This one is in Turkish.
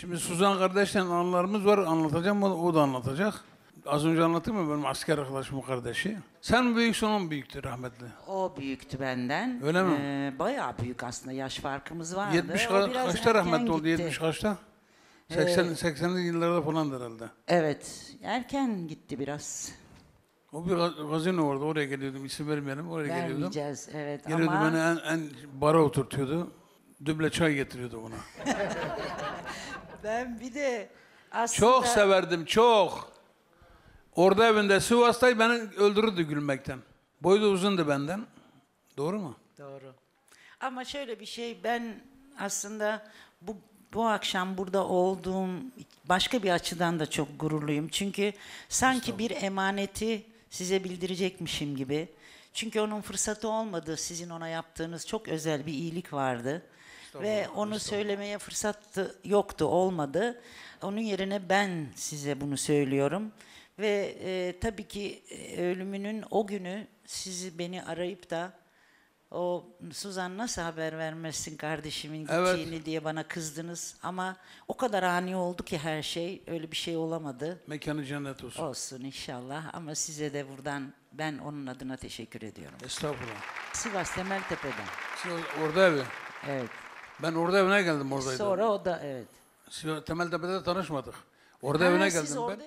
Şimdi Suzan kardeşle anılarımız var. Anlatacağım. O, o da anlatacak. Az önce anlattım mı benim asker arkadaşımın kardeşi. Sen mi büyüksün o mu büyüktü rahmetli? O büyüktü benden. Öyle mi? Ee, bayağı büyük aslında yaş farkımız vardı. 70 O ka- kaçta rahmetli oldu? gitti. 70 kaçta? 80 80'li yıllarda falan herhalde. Evet. Erken gitti biraz. O bir ga- gazino vardı. Oraya geliyordum. İsim vermeyelim. Oraya geliyordum. Vermeyeceğiz. Evet Geliyordu ama beni en, en bara oturtuyordu. Düble çay getiriyordu bana. ben bir de aslında Çok severdim, çok. Orada evinde Sivas'taydı beni öldürürdü gülmekten. Boyu da uzundu benden. Doğru mu? Doğru. Ama şöyle bir şey ben aslında bu bu akşam burada olduğum başka bir açıdan da çok gururluyum. Çünkü sanki bir emaneti size bildirecekmişim gibi. Çünkü onun fırsatı olmadı. Sizin ona yaptığınız çok özel bir iyilik vardı. Ve onu söylemeye fırsatı yoktu, olmadı. Onun yerine ben size bunu söylüyorum. Ve e, tabii ki e, ölümünün o günü sizi beni arayıp da o Suzan nasıl haber vermezsin kardeşimin Evet. gittiğini diye bana kızdınız. Ama o kadar ani oldu ki her şey. Öyle bir şey olamadı. Mekanı cennet olsun. Olsun inşallah. Ama size de buradan ben onun adına teşekkür ediyorum. Estağfurullah. Sivas Temeltepe'den. Siz orada evi. Evet. Ben orada evine geldim oradaydım. Sonra o da evet. Sivas- Temeltepe'de tanışmadık. Orada Ha, evine siz geldim orada- ben.